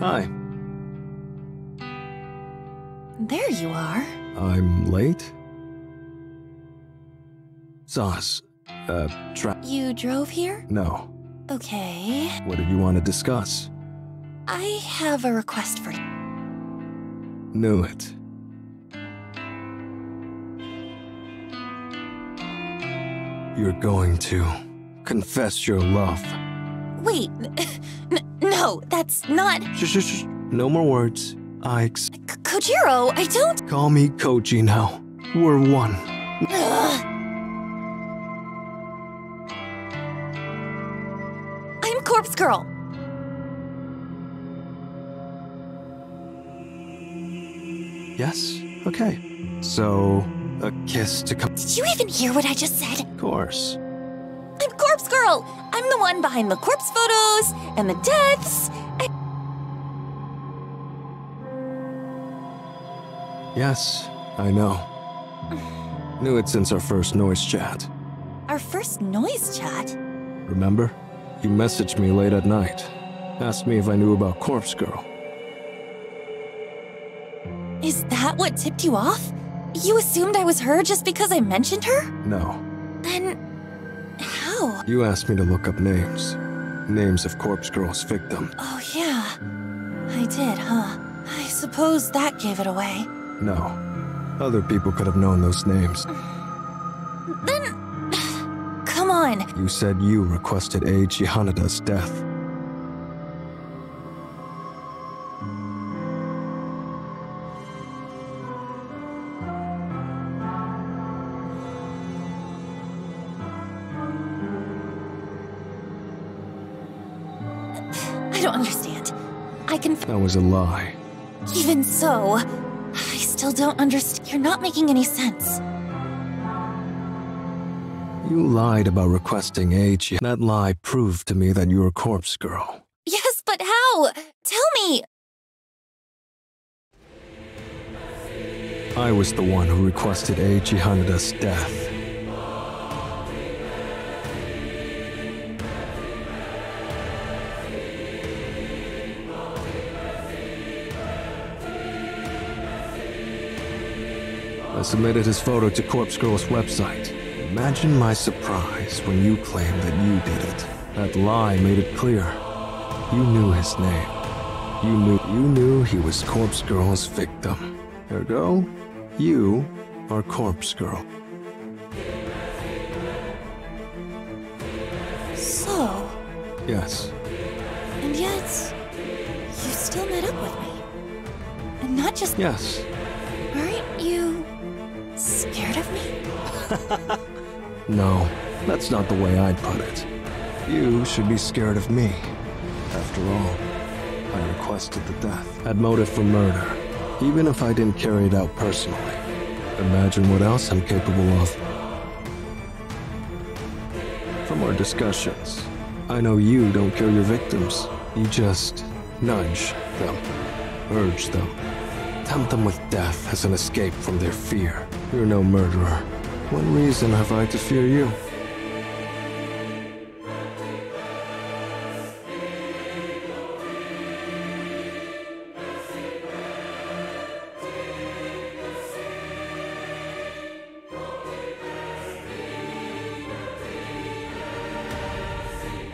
Hi. There you are. I'm late? Sauce. Uh, tra- You drove here? No. Okay. What did you want to discuss? I have a request for you. Knew it. You're going to confess your love. Wait. No, that's not. Shh, shh, shh. No more words. I ex- K- Kojiro, I don't. call me Koji now. We're one. Ugh. I'm Corpse Girl. Yes? Okay. So, a kiss to come. Did you even hear what I just said? Of course. I'm Corpse Girl. I'm the one behind the corpse photos and the deaths. I- Yes, I know. Knew it since our first noise chat. Our first noise chat. Remember? You messaged me late at night. Asked me if I knew about Corpse Girl. Is that what tipped you off? You assumed I was her just because I mentioned her? No. Then. You asked me to look up names. Names of Corpse Girl's victims. Oh, yeah. I did, huh? I suppose that gave it away. No. Other people could have known those names. Then. Come on. You said you requested Eiichi Hanada's death. I don't understand. I can. That was a lie. Even so, I still don't understand. You're not making any sense. You lied about requesting Eiichi. That lie proved to me that you're a Corpse Girl. Yes, but how? Tell me. I was the one who requested Eiichi Hanada's death. I submitted his photo to Corpse Girl's website. Imagine my surprise when you claimed that you did it. That lie made it clear. You knew his name. You knew you knew he was Corpse Girl's victim. Ergo, you are Corpse Girl. So, Yes. and yet, you still met up with me. And not just. Yes. Aren't you scared of me? No, that's not the way I'd put it. You should be scared of me. After all, I requested the death. Had motive for murder, even if I didn't carry it out personally. Imagine what else I'm capable of. From our discussions, I know you don't kill your victims. You just nudge them, urge them, tempt them with death as an escape from their fear. You're no murderer. What reason have I to fear you?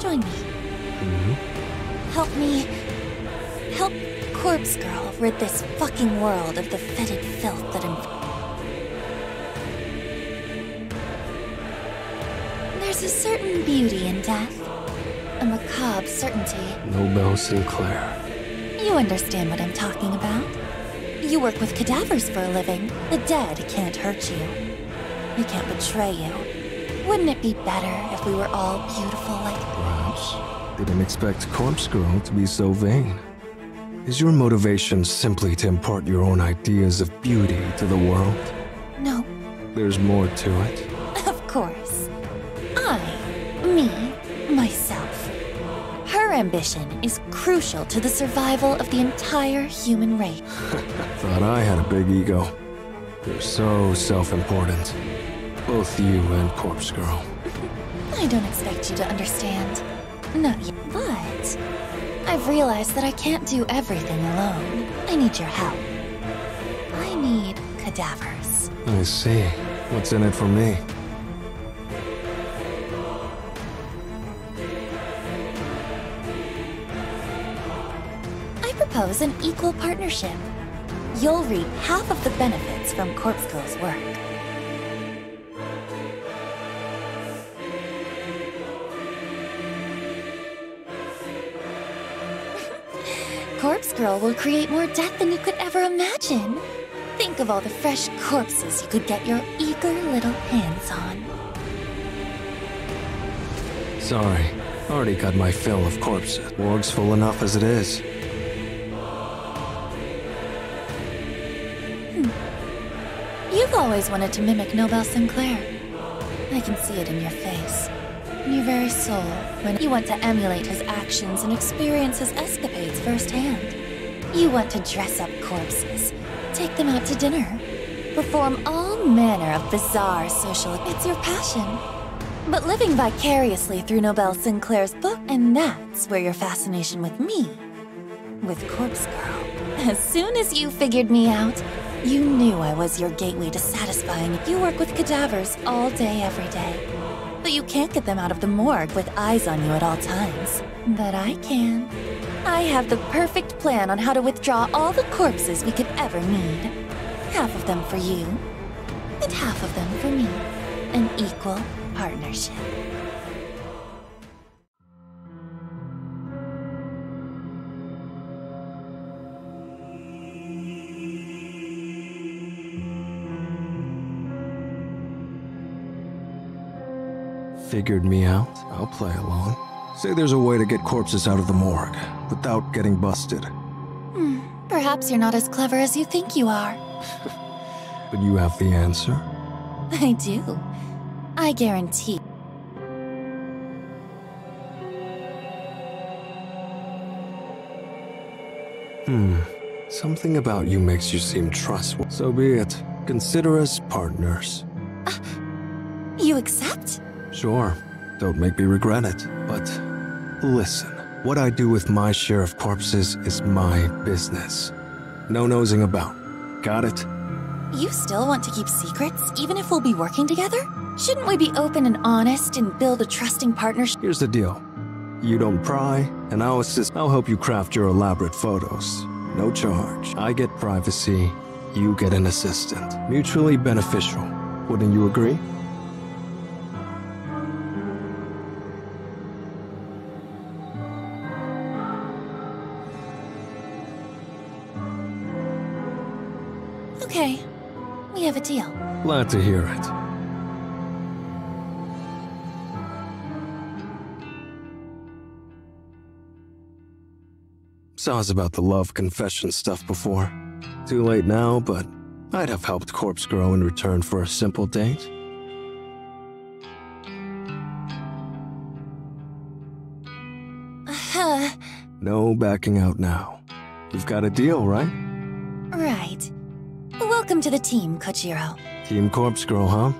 Join me. Mm-hmm. Help me. Help Corpse Girl rid this fucking world of the fetid filth that I'm. A certain beauty in death, a macabre certainty. Nobel Sinclair. You understand what I'm talking about. You work with cadavers for a living. The dead can't hurt you. They can't betray you. Wouldn't it be better if we were all beautiful like Perhaps. Didn't expect Corpse Girl to be so vain. Is your motivation simply to impart your own ideas of beauty to the world? No, There's more to it. of course. I, me, myself. Her ambition is crucial to the survival of the entire human race. Thought I had a big ego. You're so self-important. Both you and Corpse Girl. I don't expect you to understand. Not yet. But I've realized that I can't do everything alone. I need your help. I need cadavers. I see. What's in it for me? Propose an equal partnership. You'll reap half of the benefits from Corpse Girl's work. Corpse Girl will create more death than you could ever imagine. Think of all the fresh corpses you could get your eager little hands on. Sorry. Already got my fill of corpses. Morgue's full enough as it is. Always wanted to mimic Nobel Sinclair. I can see it in your face, in your very soul, when you want to emulate his actions and experience his escapades firsthand. You want to dress up corpses, take them out to dinner, perform all manner of bizarre social. It's your passion. But living vicariously through Nobel Sinclair's book, and that's where your fascination with me, with Corpse Girl. As soon as you figured me out, you knew I was your gateway to satisfying. You work with cadavers all day, every day. But you can't get them out of the morgue with eyes on you at all times. But I can. I have the perfect plan on how to withdraw all the corpses we could ever need. Half of them for you, and half of them for me. An equal partnership. Figured me out? I'll play along. Say there's a way to get corpses out of the morgue without getting busted. Hmm, perhaps you're not as clever as you think you are. But you have the answer? I do. I guarantee. Hmm. Something about you makes you seem trustworthy. So be it. Consider us partners. You accept? Sure. Don't make me regret it. But listen, what I do with my share of corpses is my business. No nosing about. Got it? You still want to keep secrets, even if we'll be working together? Shouldn't we be open and honest and build a trusting partnership? Here's the deal. You don't pry, and I'll assist. I'll help you craft your elaborate photos. No charge. I get privacy, you get an assistant. Mutually beneficial. Wouldn't you agree? Glad to hear it. Saw us about the love confession stuff before. Too late now, but I'd have helped Corpse Girl in return for a simple date. Uh-huh. No backing out now. You've got a deal, right? right. Welcome to the team, Kojiro. Team Corpse Girl, huh?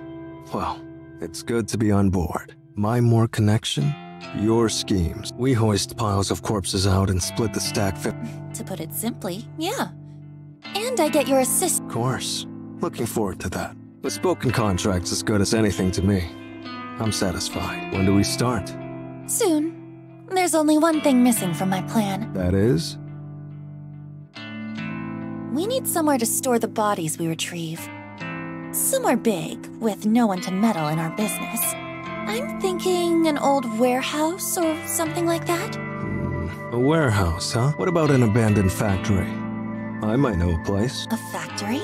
Well, it's good to be on board. My more connection, your schemes. We hoist piles of corpses out and split the stack To put it simply, yeah. And I get your assist. Of course. Looking forward to that. A spoken contract's as good as anything to me. I'm satisfied. When do we start? Soon. There's only one thing missing from my plan. That is? We need somewhere to store the bodies we retrieve. Somewhere big, with no one to meddle in our business. I'm thinking an old warehouse or something like that. A warehouse, huh? What about an abandoned factory? I might know a place. A factory?